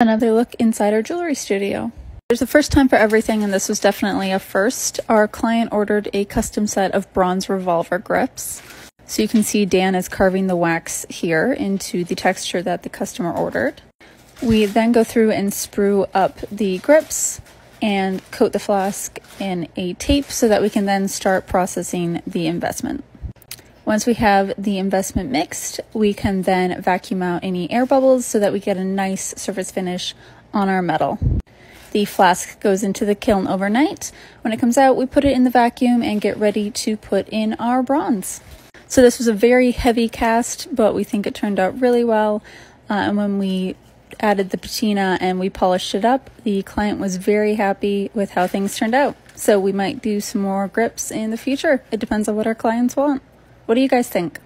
Another look inside our jewelry studio. There's a first time for everything, and this was definitely a first. Our client ordered a custom set of bronze revolver grips. So you can see Dan is carving the wax here into the texture that the customer ordered. We then go through and sprue up the grips and coat the flask in a tape so that we can then start processing the investment. Once we have the investment mixed, we can then vacuum out any air bubbles so that we get a nice surface finish on our metal. The flask goes into the kiln overnight. When it comes out, we put it in the vacuum and get ready to put in our bronze. So this was a very heavy cast, but we think it turned out really well. Uh, and when we added the patina and we polished it up, the client was very happy with how things turned out. So we might do some more grips in the future. It depends on what our clients want. What do you guys think?